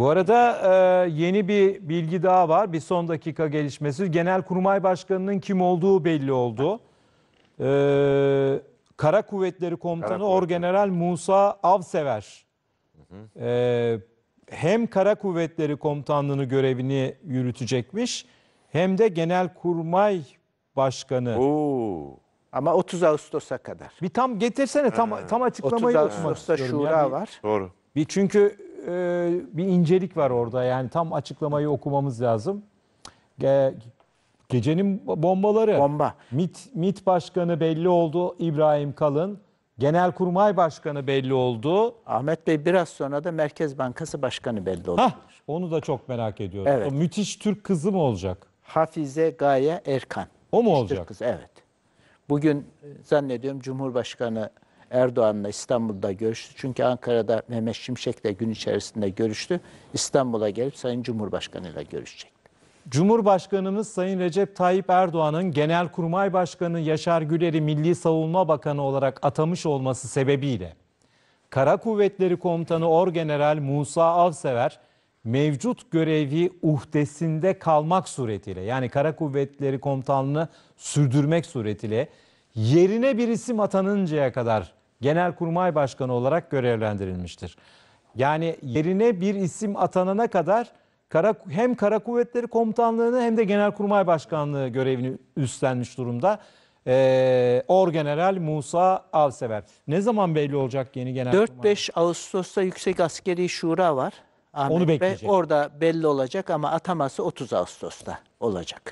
Bu arada e, yeni bir bilgi daha var. Bir son dakika gelişmesi. Genelkurmay Başkanı'nın kim olduğu belli oldu. E, Kara Kuvvetleri Komutanı Kara. Orgeneral Musa Avsever. E, hem Kara Kuvvetleri Komutanlığı'nı görevini yürütecekmiş hem de Genelkurmay Başkanı. Oo. Ama 30 Ağustos'a kadar. Bir tam getirsene tam tam 30 açıklamayı okumak Ağustos'ta istiyorum şura Bir- var. Doğru. Bir çünkü e, bir incelik var orada yani tam açıklamayı okumamız lazım. Ge- gecenin bombaları. Bomba. MİT, MİT Başkanı belli oldu İbrahim Kalın. Genelkurmay Başkanı belli oldu. Ahmet Bey biraz sonra da Merkez Bankası Başkanı belli oldu. Hah, onu da çok merak ediyorum. Evet. O müthiş Türk kızı mı olacak? Hafize Gaye Erkan. O mu Türk olacak? kızı, evet. Bugün e, zannediyorum Cumhurbaşkanı Erdoğan'la İstanbul'da görüştü. Çünkü Ankara'da Mehmet Şimşek'le gün içerisinde görüştü. İstanbul'a gelip Sayın Cumhurbaşkanı'yla görüşecek. Cumhurbaşkanımız Sayın Recep Tayyip Erdoğan'ın Genelkurmay Başkanı Yaşar Güler'i Milli Savunma Bakanı olarak atamış olması sebebiyle Kara Kuvvetleri Komutanı Orgeneral Musa Avsever mevcut görevi uhdesinde kalmak suretiyle yani Kara Kuvvetleri Komutanlığını sürdürmek suretiyle yerine bir isim atanıncaya kadar Genelkurmay Başkanı olarak görevlendirilmiştir. Yani yerine bir isim atanana kadar Kara, hem Kara Kuvvetleri Komutanlığı'nı hem de Genelkurmay Başkanlığı görevini üstlenmiş durumda. Ee, Orgeneral Musa Avsever. Ne zaman belli olacak yeni Genelkurmay? 4-5 Ağustos'ta Yüksek Askeri Şura var. Ahmet Onu Bey bekleyecek. orada belli olacak ama ataması 30 Ağustos'ta olacak.